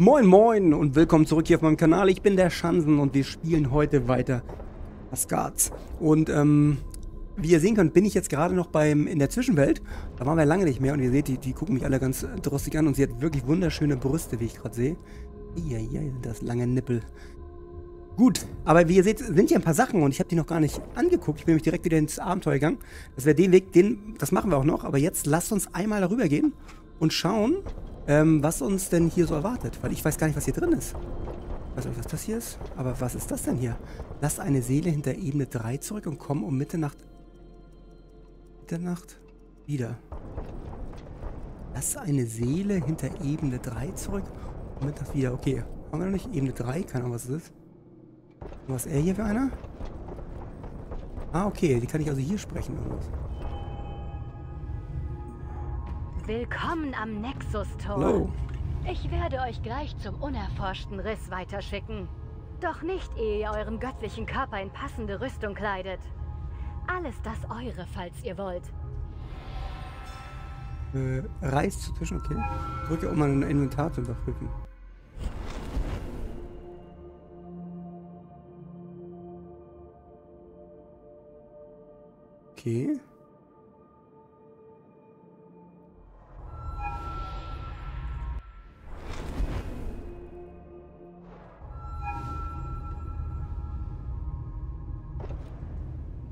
Moin moin und willkommen zurück hier auf meinem Kanal. Ich bin der Schansen und wir spielen heute weiter Asgards. Und ähm, wie ihr sehen könnt, bin ich jetzt gerade noch beim in der Zwischenwelt. Da waren wir lange nicht mehr und ihr seht, die, die gucken mich alle ganz drostig an und sie hat wirklich wunderschöne Brüste, wie ich gerade sehe. Ja, ja, das lange Nippel. Gut, aber wie ihr seht, sind hier ein paar Sachen und ich habe die noch gar nicht angeguckt. Ich bin nämlich direkt wieder ins Abenteuer gegangen. Das wäre den Weg, den, das machen wir auch noch. Aber jetzt lasst uns einmal darüber gehen und schauen, ähm, was uns denn hier so erwartet. Weil ich weiß gar nicht, was hier drin ist. Ich weiß nicht, was das hier ist. Aber was ist das denn hier? Lass eine Seele hinter Ebene 3 zurück und komm um Mitternacht... Mitternacht wieder. Lass eine Seele hinter Ebene 3 zurück und Mitternacht wieder. Okay, haben wir noch nicht? Ebene 3? Keine Ahnung, was es ist. Was ist er hier für einer? Ah, okay. Die kann ich also hier sprechen oder Willkommen am Nexus-Tor. Hallo. Ich werde euch gleich zum unerforschten Riss weiterschicken. Doch nicht, ehe ihr euren göttlichen Körper in passende Rüstung kleidet. Alles das eure, falls ihr wollt. Äh, Reis zu Tischen, okay. Drücke, um ein Inventar zu überprüfen. Okay.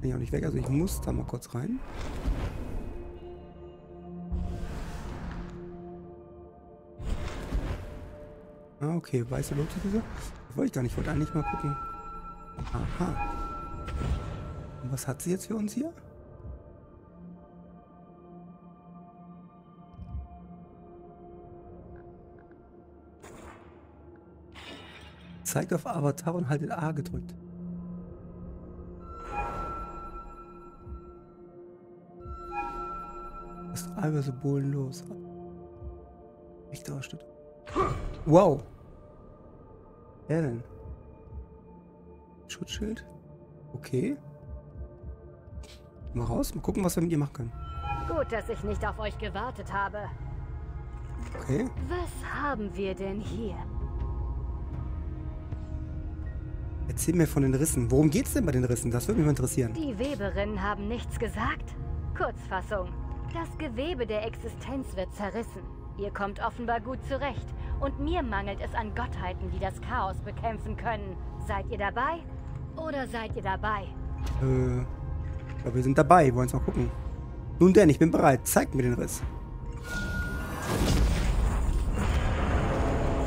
Bin ich auch nicht weg, also ich muss da mal kurz rein. Ah, okay, weiße Lotusfüße. Das wollte ich gar nicht, ich wollte eigentlich mal gucken. Aha. Und was hat sie jetzt für uns hier? Zeigt auf Avatar und haltet A gedrückt. Das Alber-Symbol los. Echte Ausstattung. Wow. Wer denn? Schutzschild? Okay. Mal raus, mal gucken, was wir mit ihr machen können. Gut, dass ich nicht auf euch gewartet habe. Okay. Was haben wir denn hier? Erzähl mir von den Rissen. Worum geht's denn bei den Rissen? Das würde mich mal interessieren. Die Weberinnen haben nichts gesagt. Kurzfassung. Das Gewebe der Existenz wird zerrissen. Ihr kommt offenbar gut zurecht. Und mir mangelt es an Gottheiten, die das Chaos bekämpfen können. Seid ihr dabei? Oder seid ihr dabei? Äh, ja, wir sind dabei. Wollen uns mal gucken. Nun denn, ich bin bereit. Zeigt mir den Riss.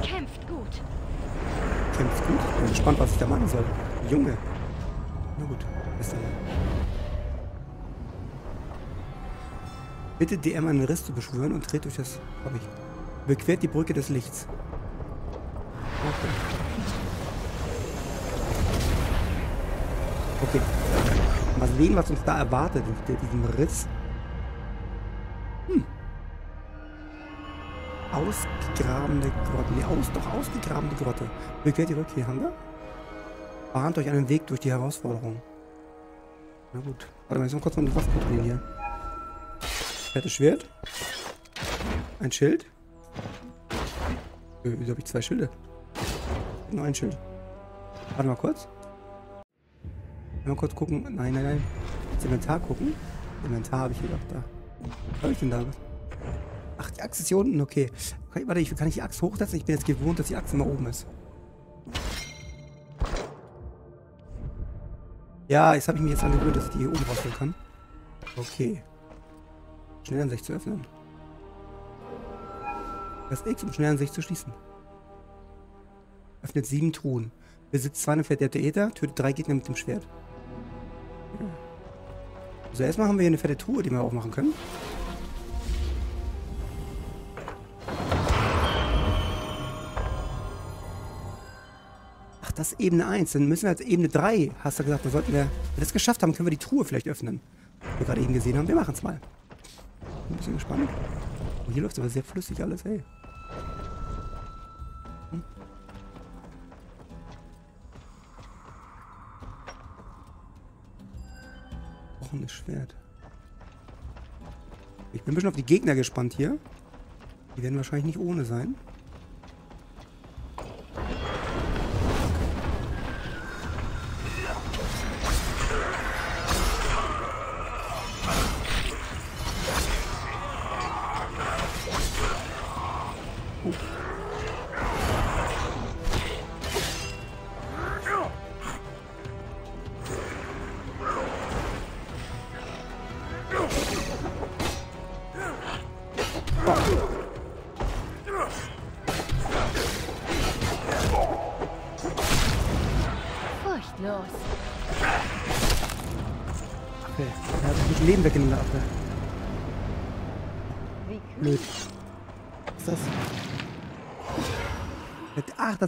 Kämpft gut. Kämpft gut. Ich bin gespannt, was ich da machen soll. Junge. Bitte DM einen Riss zu beschwören und dreht durch das... Hab ich. Überquert die Brücke des Lichts. Okay. Mal sehen, was uns da erwartet, in diesem Riss. Hm. Ausgegrabene Grotte. Nee, aus, doch ausgegrabene Grotte. Überquert die Brücke. Hier haben wir. Bahnt euch einen Weg durch die Herausforderung. Na gut. Warte mal, ich muss kurz mal die Waffe kontrollieren hier. Fettes Schwert. Ein Schild. Äh, wieso habe ich zwei Schilde? Nur ein Schild. Warte mal kurz. Mal kurz gucken. Nein, nein, nein. Das Inventar gucken. Inventar habe ich hier doch da. Was habe ich denn da? Ach, die Axt ist hier unten. Okay. okay. Warte, ich, kann ich die Axt hochsetzen? Ich bin jetzt gewohnt, dass die Axt immer oben ist. Ja, jetzt habe ich mich jetzt angewöhnt, dass ich die hier oben rausholen kann. Okay. Schnell an sich zu öffnen. Das X, um schnell an sich zu schließen. Öffnet sieben Truhen. Besitzt 200 verderbte Äther, tötet drei Gegner mit dem Schwert. Ja. Also erstmal haben wir hier eine fette Truhe, die wir aufmachen können. Ach, das ist Ebene 1. Dann müssen wir als Ebene 3, hast du gesagt, da sollten wir, wenn wir das geschafft haben, können wir die Truhe vielleicht öffnen. Wir gerade eben gesehen haben. Wir machen es mal. Ein bisschen gespannt. Oh, hier läuft aber sehr flüssig alles, ey. Hm. Schwert. Ich bin ein bisschen auf die Gegner gespannt hier. Die werden wahrscheinlich nicht ohne sein.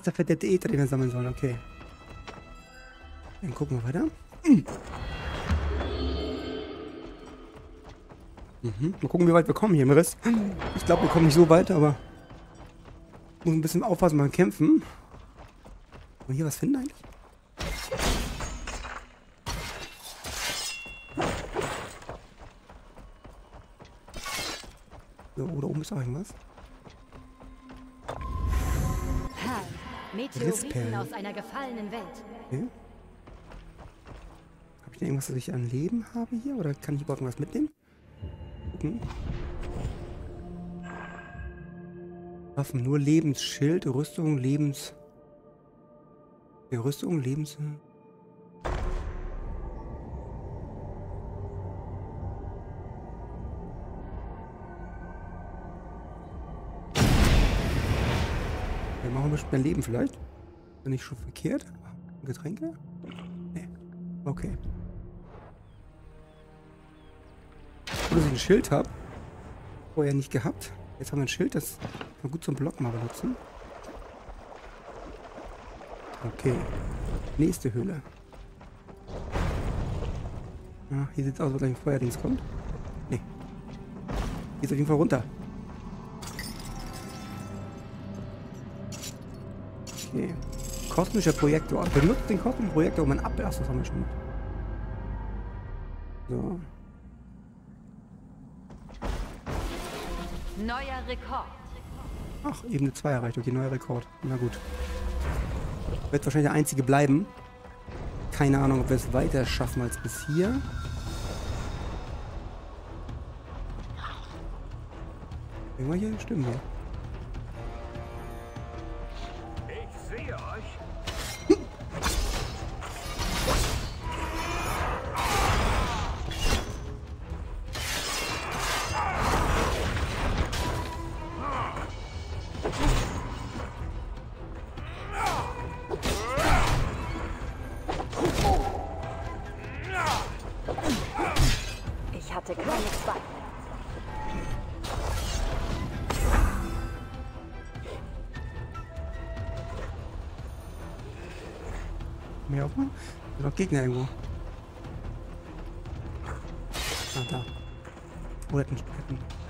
Das der fette Äther, den sammeln sollen. Okay. Dann gucken wir weiter. Mhm. Mal gucken, wie weit wir kommen hier im Riss. Ich glaube, wir kommen nicht so weit, aber... Muss ein bisschen aufpassen beim Kämpfen. Und hier was finden eigentlich? So, oder oben ist auch irgendwas. Meteoriten aus einer gefallenen Welt. Okay. Habe ich denn irgendwas, was ich an Leben habe hier? Oder kann ich überhaupt irgendwas mitnehmen? Gucken. Waffen, nur Lebensschild, Rüstung, Lebens... Rüstung, Lebens... Wir machen ein bisschen mehr Leben vielleicht. Bin ich schon verkehrt? Getränke? Nee. Okay. Gut, dass ich ein Schild habe. Vorher nicht gehabt. Jetzt haben wir ein Schild, das kann man gut zum Blocken mal benutzen. Okay. Nächste Höhle. Ja, hier sieht es aus, als ob ein Feuerdienst kommt. Nee. Hier ist auf jeden Fall runter. Okay. Kosmischer Projektor. Benutzt den kosmischen Projektor, um ein Abwehr. Achso, das haben wir schon. So. Neuer Rekord. Ach, Ebene 2 erreicht. Okay, neuer Rekord. Na gut. Wird wahrscheinlich der einzige bleiben. Keine Ahnung, ob wir es weiter schaffen als bis hier. Irgendwann hier stimmen wir. Mehr mal? Da noch Gegner irgendwo. Ah, da. Oh, hätten, hätten.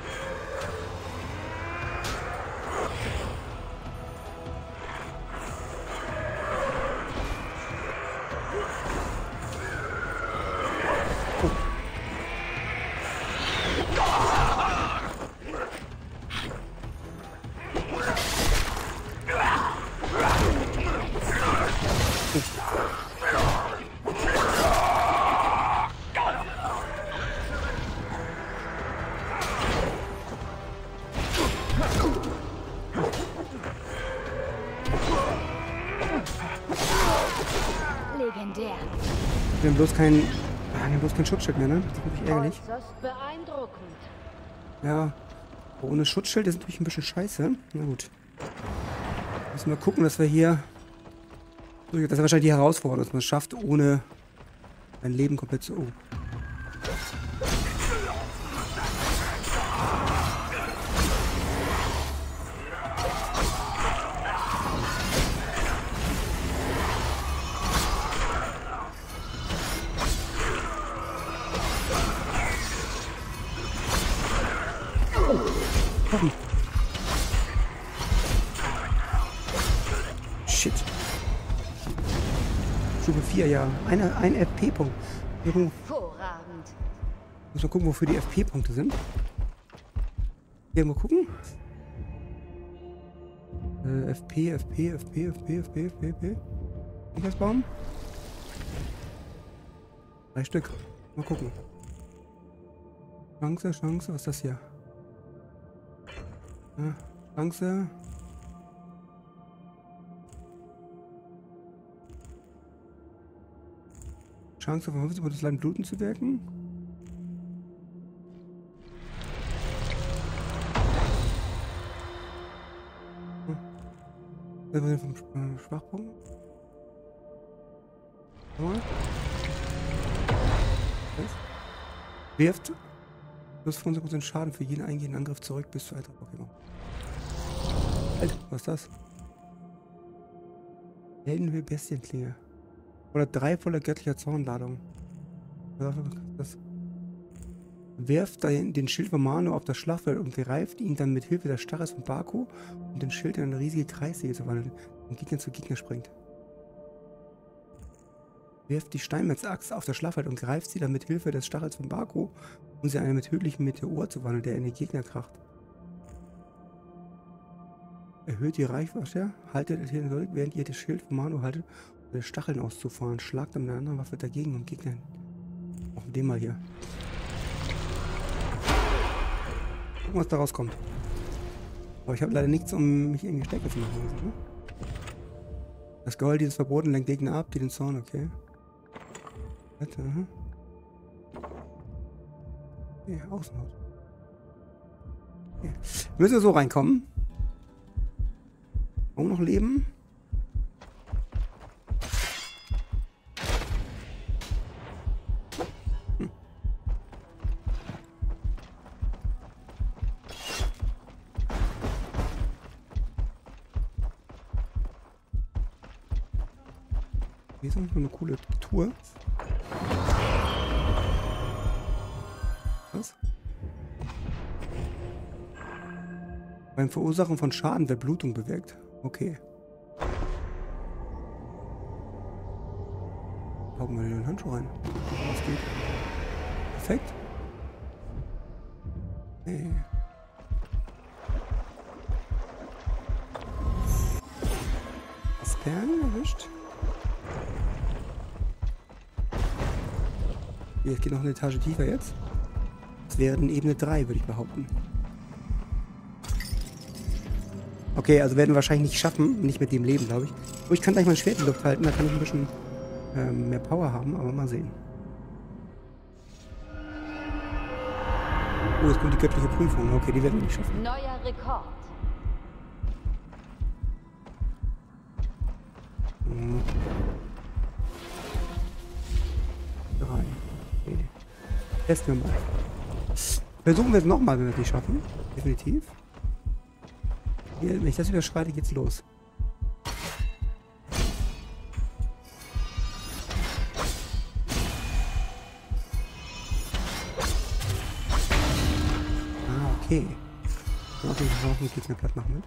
Bloß kein. Ah, wir haben bloß kein Schutzschild mehr, ne? Das ist ärgerlich. Beeindruckend. Ja. Ohne Schutzschild ist natürlich ein bisschen scheiße. Na gut. Müssen wir gucken, dass wir hier. Das ist wahrscheinlich die Herausforderung, dass man es schafft, ohne ein Leben komplett zu. Oh. Ja. Eine, ein FP-Punkt. Hervorragend. muss man gucken, wofür die FP-Punkte sind. Irgendwo gucken. Äh, FP, FP, FP, FP, FP, FP, FP. Baum. Drei Stück. Mal gucken. Chance, Chance, was ist das hier? Ja, Chance. Chance auf 50 das Land bluten zu wirken? Hm. Vom äh, Schwachpunkt. Wirft plus 25% Schaden für jeden eingehenden Angriff zurück bis zu alter Pokémon. Alter, was ist das? Helden für Bestienklinge. Oder drei voller göttlicher Zornladung. Das? Werft den Schild von Mano auf das Schlachtfeld und greift ihn dann mit Hilfe des Stachels von Baku und den Schild in eine riesige Kreissäge zu wandeln und Gegner zu Gegner springt. Werft die Steinmetzaxt auf das Schlachtfeld und greift sie dann mit Hilfe des Stachels von Baku, um sie in einen mit tödlichen Meteor zu wandeln, der in den Gegner kracht. Erhöht die Reichweite, haltet hier zurück, während ihr das Schild von Manu haltet, den Stacheln auszufahren. Schlagt mit einer anderen Waffe dagegen und Gegner. Auch dem mal hier. Gucken, was daraus kommt. Aber ich habe leider nichts, um mich irgendwie stecken zu machen. Ne? Das Gold dieses Verboten lenkt Gegner ab, die den Zorn, okay. Warte, aha. Okay, Außenhaut. Müssen wir so reinkommen. Auch noch leben. Ist noch eine coole Tour. Was? Beim Verursachen von Schaden wird Blutung bewirkt. Okay. Packen wir den Handschuh rein. Was geht? Perfekt. Hey. Das Perlen erwischt. Es geht noch eine Etage tiefer jetzt. Das wäre dann Ebene 3, würde ich behaupten. Okay, also werden wir wahrscheinlich nicht schaffen. Nicht mit dem Leben, glaube ich. Oh, ich kann gleich mein Schwert in die Luft halten. Da kann ich ein bisschen ähm, mehr Power haben. Aber mal sehen. Oh, jetzt kommt die göttliche Prüfung. Okay, die werden wir nicht schaffen. Neuer Rekord. Hm. Testen wir mal. Versuchen wir es nochmal, wenn wir es nicht schaffen. Definitiv. Hier, wenn ich das überschreite, geht's los. Ah, okay. Okay, hoffentlich geht's mir platt machen mit.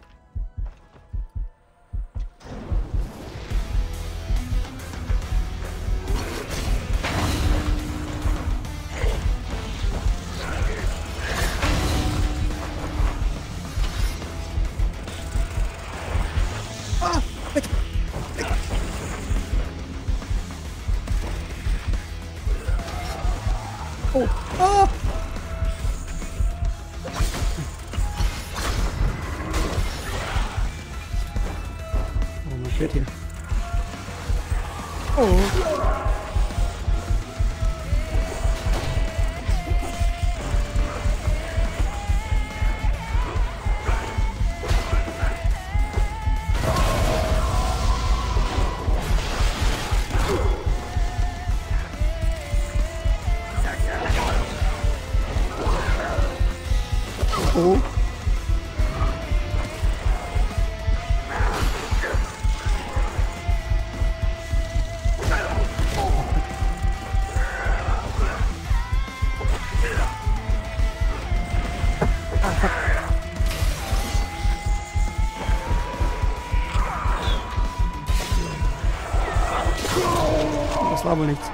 War wohl nichts.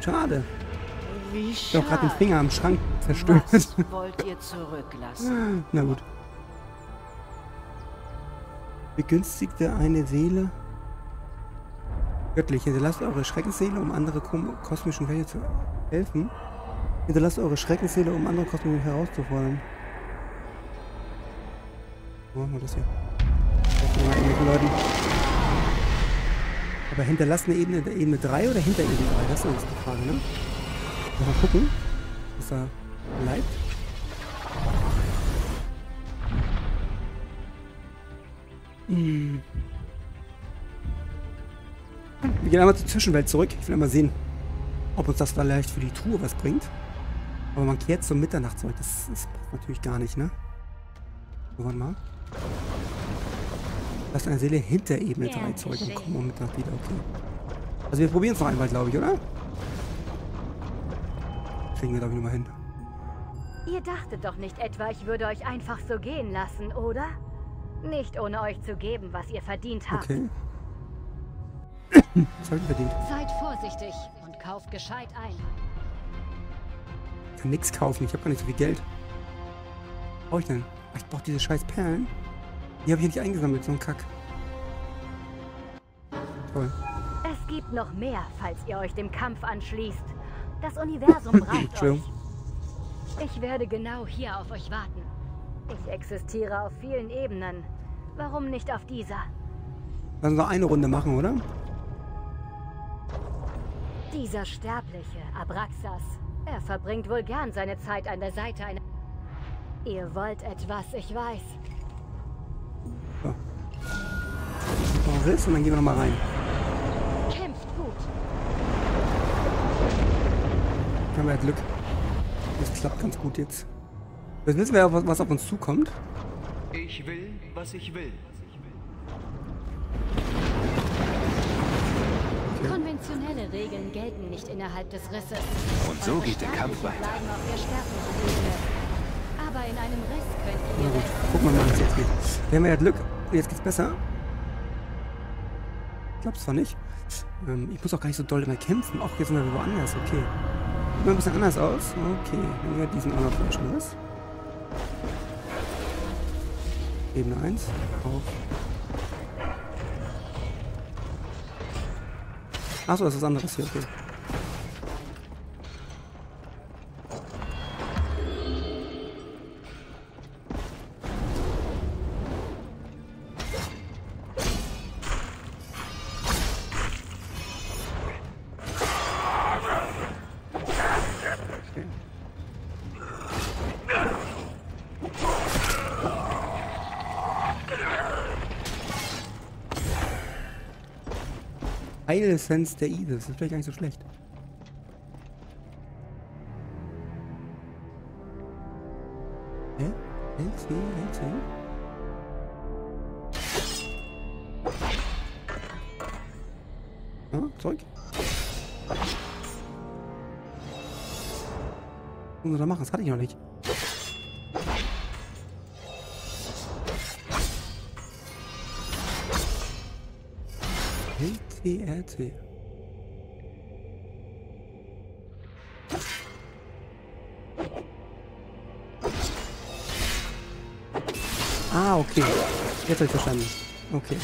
Schade. Wie Ich habe gerade den schade. Finger am Schrank zerstört. Was wollt ihr zurücklassen? Na gut. Begünstigte eine Seele. Göttlich, hinterlasst eure Schreckensseele, um andere kosmischen Welt zu helfen. Hinterlasst eure Schreckensseele, um andere kosmischen herauszufordern. Wo machen wir das hier? jemanden mitläuten. Aber hinterlassene Ebene, Ebene 3 oder hinter Ebene 3? Das ist uns die Frage, ne? Mal gucken, dass da bleibt. Hm. Wir gehen einmal zur Zwischenwelt zurück. Ich will einmal sehen, ob uns das vielleicht für die Truhe was bringt. Aber man kehrt zur Mitternacht zurück. Das, das passt natürlich gar nicht, ne? Wollen wir mal. Lass eine Seele hinter Ebene 3 zurück und kommen um Mittag wieder. Okay. Also wir probieren es noch einmal, glaube ich, oder? Kriegen wir, glaube ich, nochmal hin. Ihr dachtet doch nicht etwa, ich würde euch einfach so gehen lassen, oder? Nicht ohne euch zu geben, was ihr verdient habt. Okay. Was hab ich verdient? Seid vorsichtig und kauft gescheit ein. Ich kann nichts kaufen. Ich habe gar nicht so viel Geld. Was brauche ich denn? Ach, ich brauche diese scheiß Perlen. Die habe ich nicht eingesammelt, so ein Kack. Toll. Es gibt noch mehr, falls ihr euch dem Kampf anschließt. Das Universum braucht euch. Ich werde genau hier auf euch warten. Ich existiere auf vielen Ebenen. Warum nicht auf dieser? Lass uns noch eine Runde machen, oder? Dieser Sterbliche, Abraxas, er verbringt wohl gern seine Zeit an der Seite einer... Ihr wollt etwas, ich weiß. Riss und dann gehen wir nochmal rein. Kämpft gut. Dann haben wir ja Glück. Das klappt ganz gut jetzt. Jetzt wissen wir ja, was was auf uns zukommt. Ich will, was ich will. Konventionelle Regeln gelten nicht innerhalb des Risses. Und so Eure geht der Kampf weiter. Aber in einem Riss könnt Na ihr gut, wechseln. gucken wir mal, wie es jetzt geht. Wir haben ja Glück. Jetzt geht's besser. Ich glaube zwar nicht. Ähm, ich muss auch gar nicht so doll immer kämpfen. Auch jetzt sind wir woanders. Okay. Sieht mal ein bisschen anders aus. Okay. Dann nehmen wir diesen auch noch flashen. Was? Ebene 1. Auf. Achso, das ist was anderes hier. Okay. Heilessenz der Isis. Das ist vielleicht gar nicht so schlecht. Hä? LC, LC? Ah, Zeug. Was muss man da machen? Das hatte ich noch nicht. LCRC. Ah, okay. Jetzt habe ich verstanden. Okay.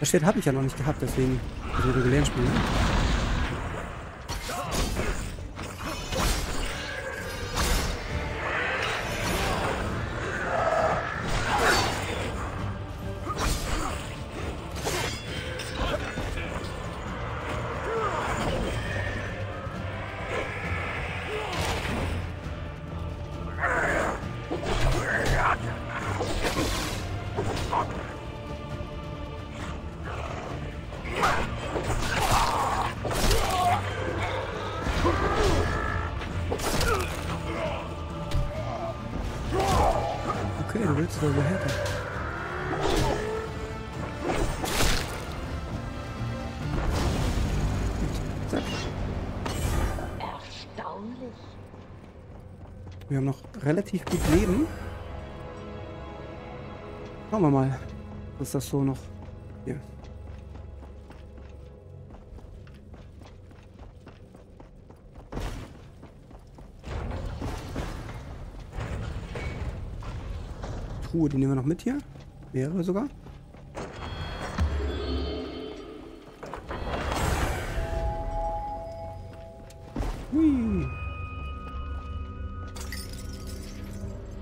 Das Schild habe ich ja noch nicht gehabt, deswegen also regulären Spielen. Wir haben noch relativ gut Leben. Schauen wir mal. Was das so noch? Hier. Truhe, die nehmen wir noch mit hier. Wäre sogar. Hui.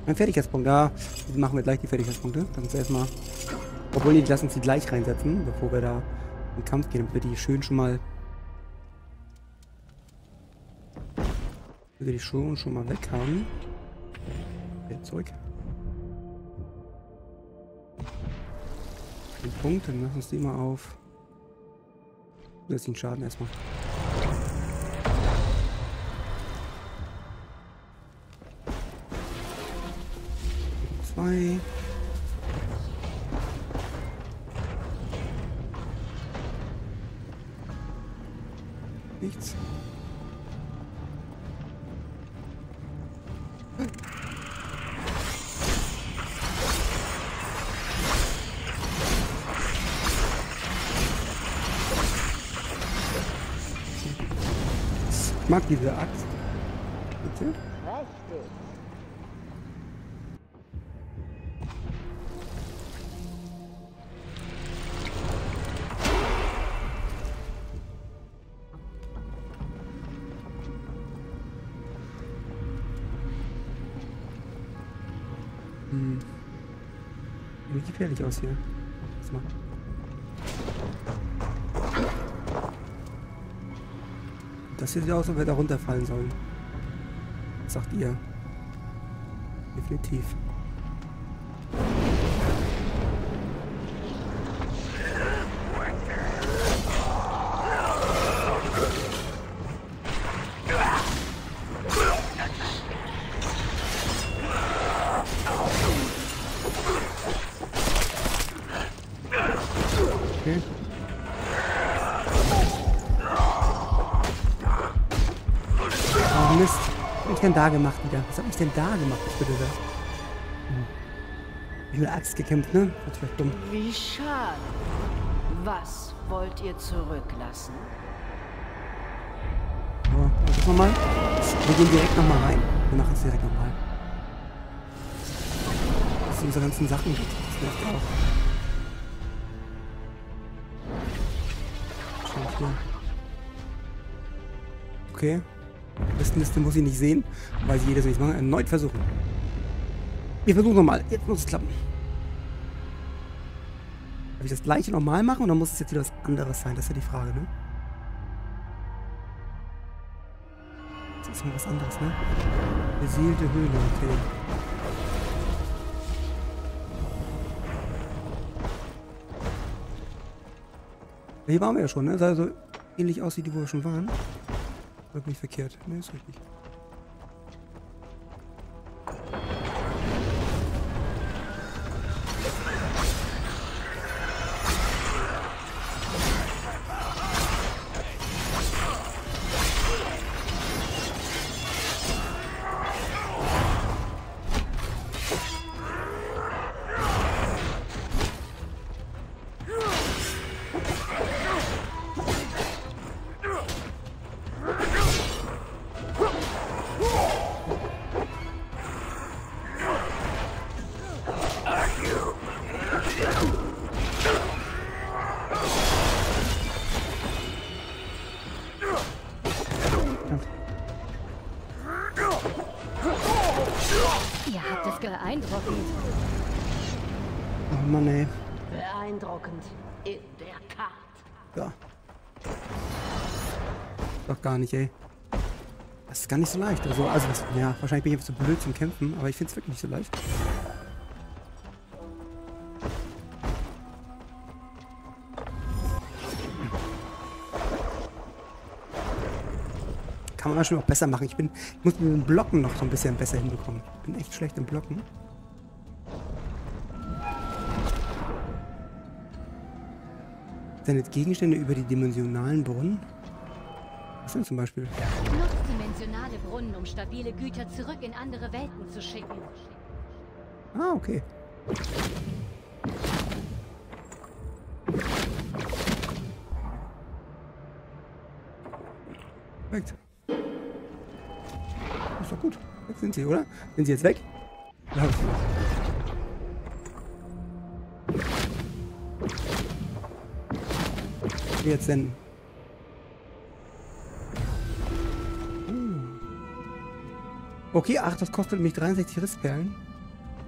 Ein Fertigkeitspunkt, ja. Machen wir gleich die Fertigkeitspunkte. Lass uns erstmal. Obwohl, nee, lass uns die gleich reinsetzen, bevor wir da in den Kampf gehen, damit wir die schön schon mal. Wir die schon, schon mal weg haben. Okay, zurück. Den Punkt, dann lass uns die mal auf. Zusätzlichen Schaden erstmal. Zwei. Sieht gefährlich aus hier. Was mal. Das hier sieht aus, als wir da runterfallen sollen. Was sagt ihr? Definitiv. Da gemacht wieder? Was hab ich denn da gemacht, ich bitte da? Hm. Ich mit der Axt gekämpft, ne? Das wäre dumm. Wie schade. Was wollt ihr zurücklassen? Aber das nochmal. Wir gehen direkt nochmal rein. Wir machen es direkt nochmal. Das sind unsere ganzen Sachen. Das nervt auch. Schaut hier. Okay. Bestenliste muss ich nicht sehen, weil ich jedes nicht mache. Erneut versuchen. Wir versuchen nochmal. Jetzt muss es klappen. Darf ich das gleiche nochmal machen oder muss es jetzt wieder was anderes sein? Das ist ja die Frage, ne? Das ist mal was anderes, ne? Besiedelte Höhle, okay. Hier waren wir ja schon, ne? Sah so ähnlich aus wie die, wo wir schon waren. Oder bin ich verkehrt? Ne, ist richtig. Beeindruckend. In der Tat. Ja. Doch gar nicht, ey. Das ist gar nicht so leicht. Also, also das, ja, wahrscheinlich bin ich einfach zu blöd zum Kämpfen, aber ich finde es wirklich nicht so leicht. Kann man manchmal auch besser machen. Ich bin, ich muss mit den Blocken noch so ein bisschen besser hinbekommen. Ich bin echt schlecht im Blocken. Sendet Gegenstände über die dimensionalen Brunnen. Was denn zum Beispiel? Nutzt dimensionale Brunnen, um stabile Güter zurück in andere Welten zu schicken. Ah, okay. Perfekt. Ist doch gut. Jetzt sind sie, oder? Sind sie jetzt weg? Ja. Wie jetzt denn? Okay, ach, das kostet mich 63 Rissperlen.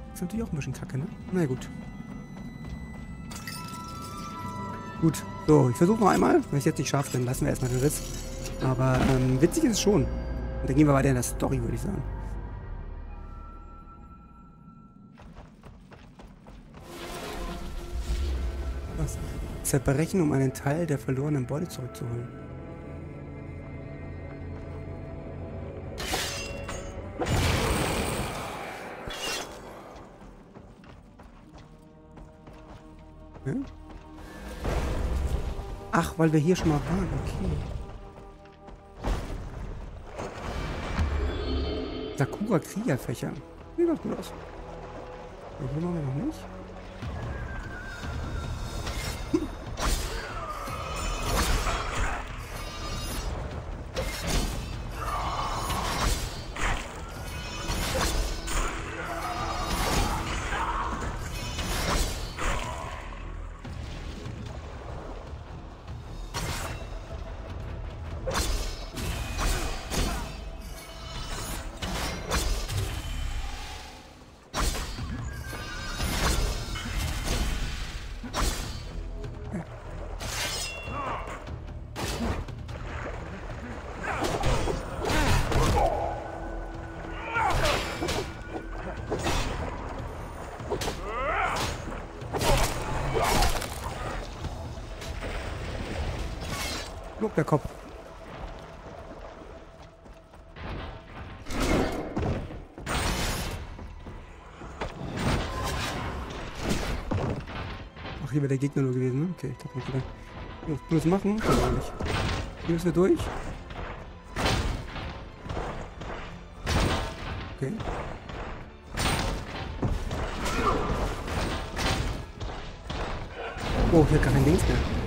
Das ist natürlich auch ein bisschen kacke, ne? Na gut. Gut, so, ich versuche noch einmal. Wenn ich jetzt nicht schaffe, dann lassen wir erstmal den Riss. Aber ähm, witzig ist es schon. Und dann gehen wir weiter in der Story, würde ich sagen. Zerbrechen, um einen Teil der verlorenen Beute zurückzuholen. Hm? Ach, weil wir hier schon mal waren, okay. Sakura Kriegerfächer. Sieht doch gut aus. Hier machen wir noch nicht. Guck, der Kopf. Ach, hier wäre der Gegner nur gewesen, ne? Okay, ich dachte nicht wieder. Wir müssen machen? Hier müssen wir durch. Okay. Oh, hier gar kein Dings mehr.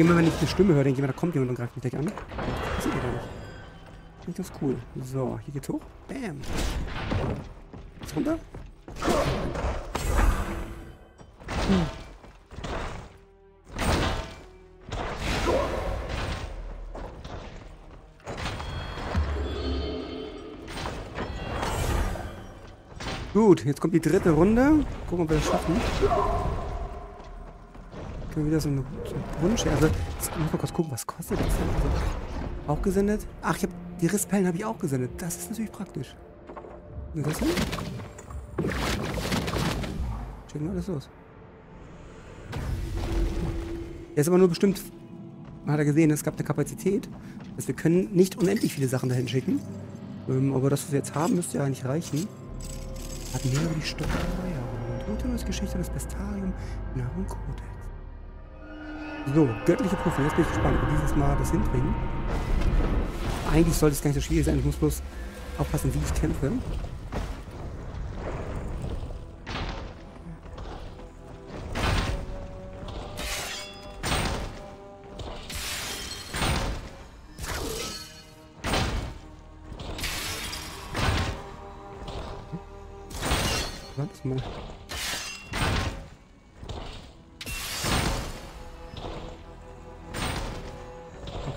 Immer, wenn ich eine Stimme höre, denke ich immer, da kommt jemand und greift mich gleich an. Das sieht gar nicht. Finde ich ganz cool. So, hier geht's hoch. Bam. Jetzt runter. Hm. Gut, jetzt kommt die dritte Runde. Gucken, ob wir das schaffen. Wir wieder so einen, so einen Wunsch. Also, jetzt muss mal kurz gucken, was kostet das denn? Also, auch gesendet? Ach, ich hab, die Risspellen habe ich auch gesendet. Das ist natürlich praktisch. Und das hier? Wir alles los. Ist aber nur bestimmt, man hat er gesehen, es gab eine Kapazität. Also wir können nicht unendlich viele Sachen dahin schicken. Ähm, aber das, was wir jetzt haben, müsste ja eigentlich reichen. Hat mehr über die. Totelos Geschichte des Bestarium, Nahrung Kodex. So, göttliche Prüfung. Jetzt bin ich gespannt, ob wir dieses Mal das hinkriegen. Eigentlich sollte es gar nicht so schwierig sein. Ich muss bloß aufpassen, wie ich kämpfe.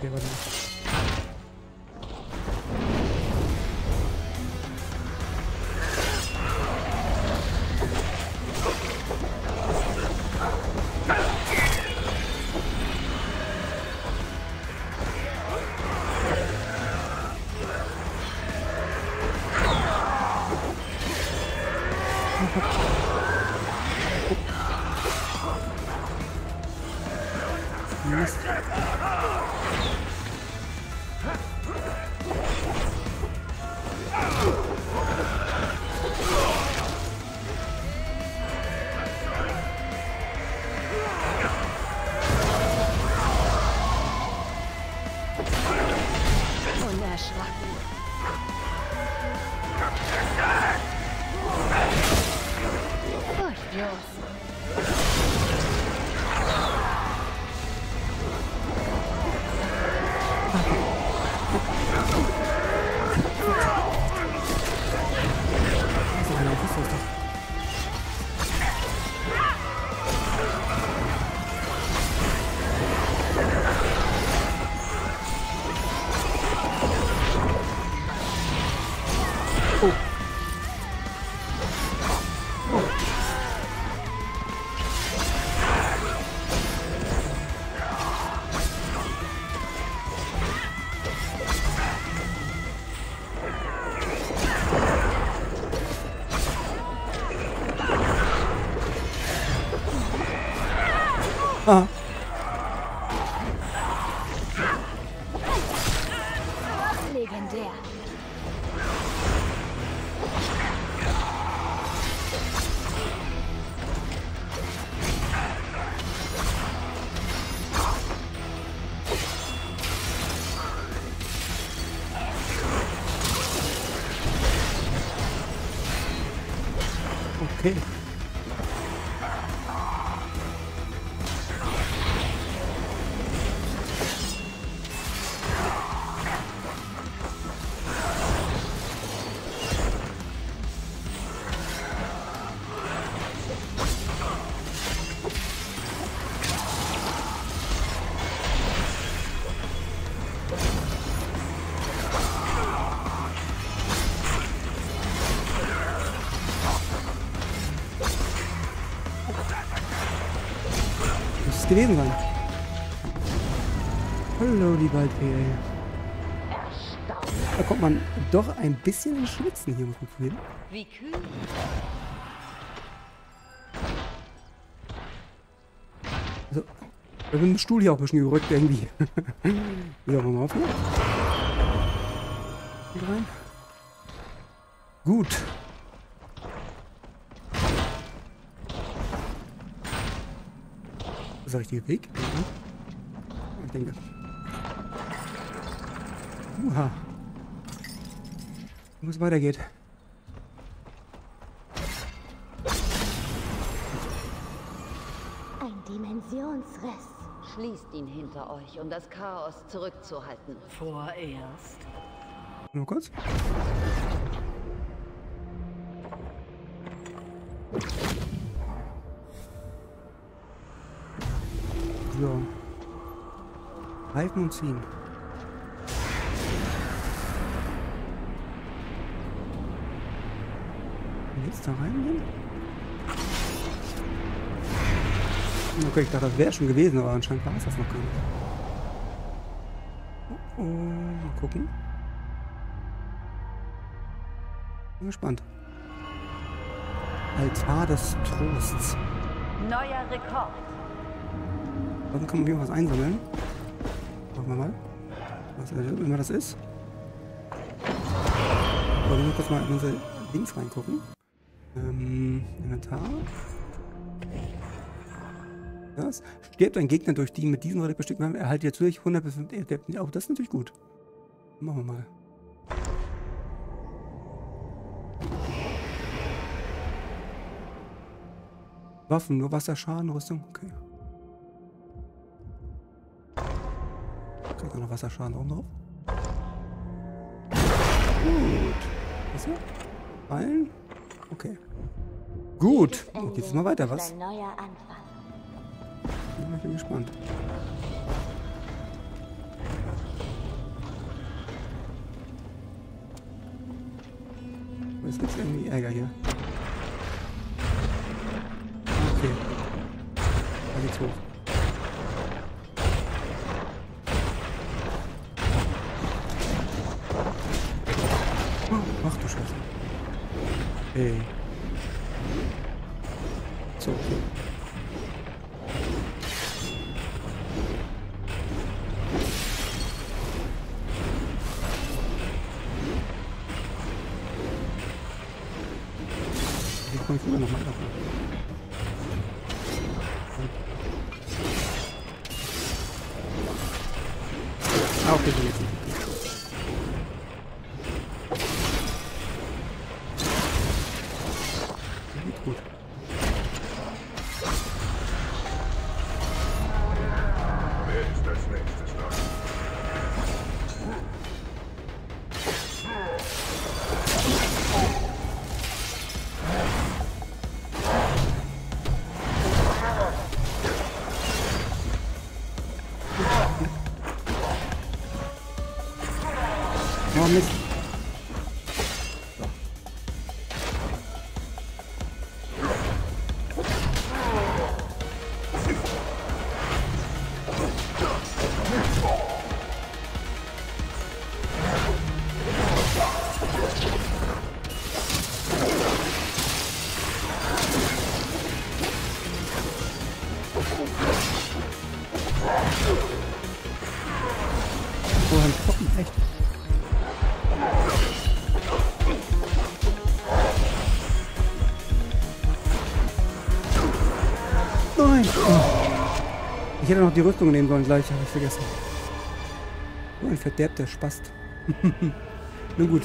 Okay, warte gewesen sein. Hallo, die Waldfee. Da kommt man doch ein bisschen ins Schwitzen hier, muss man zugeben. Wie kühl. Also, ich bin im Stuhl hier auch ein bisschen gerückt irgendwie. so, mal auf hier. Rein. Gut. Ist der richtige Weg. Ich denke. Uha. Wo es weitergeht. Ein Dimensionsriss. Schließt ihn hinter euch, um das Chaos zurückzuhalten. Vorerst. Nur kurz. Halten und ziehen. Jetzt da reingehen? Okay, ich dachte, das wäre schon gewesen, aber anscheinend war es das noch gar nicht. Oh, oh, mal gucken. Bin gespannt. Altar des Trosts. Neuer Rekord. Dann kann man hier was einsammeln. Machen wir mal. Was immer das ist. Aber wir kurz mal in unsere Dings reingucken. Ähm, Inventar. Das. Stirbt ein Gegner durch die mit diesem Relikt bestückten Waffen, erhaltet ihr zusätzlich 100 bis 50 Adepten. Auch das ist natürlich gut. Machen wir mal. Waffen, nur Wasserschaden, Rüstung, okay. Kriegt auch noch Wasserschaden oben drauf. Gut. Was hier? Fallen? Okay. Gut. Und jetzt mal weiter, was? Ich bin gespannt. Jetzt gibt's irgendwie Ärger hier. Okay. Da geht's hoch. Yeah. Hätte noch die Rüstung nehmen sollen gleich, habe ich vergessen. So ein verderbter Spast. Nun gut,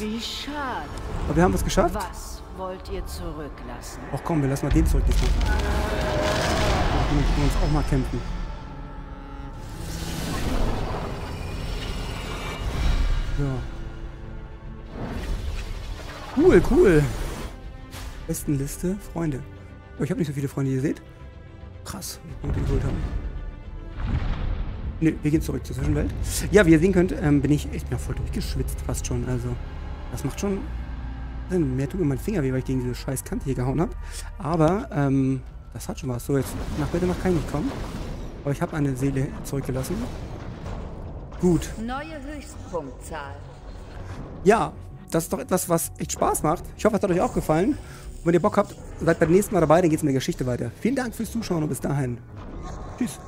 aber wir haben was geschafft. Was wollt ihr zurücklassen? Ach komm, wir lassen mal den zurück diesmal. Wir können uns auch mal kämpfen. Ja. Cool, cool. Bestenliste, Freunde. Oh, ich habe nicht so viele Freunde, wie ihr seht. Krass, wie geholt haben. Ne, wir gehen zurück zur Zwischenwelt. Ja, wie ihr sehen könnt, ähm, bin ich echt noch voll durchgeschwitzt fast schon. Also, das macht schon Sinn. Mehr tut mir mein Finger weh, weil ich gegen diese scheiß Kante hier gehauen habe. Aber, ähm, das hat schon was. So, jetzt nach kann ich nicht kommen. Aber ich habe eine Seele zurückgelassen. Gut. Neue Höchstpunktzahl. Ja, das ist doch etwas, was echt Spaß macht. Ich hoffe, es hat euch auch gefallen. Und wenn ihr Bock habt, seid beim nächsten Mal dabei, dann geht's mit der Geschichte weiter. Vielen Dank fürs Zuschauen und bis dahin. Tschüss.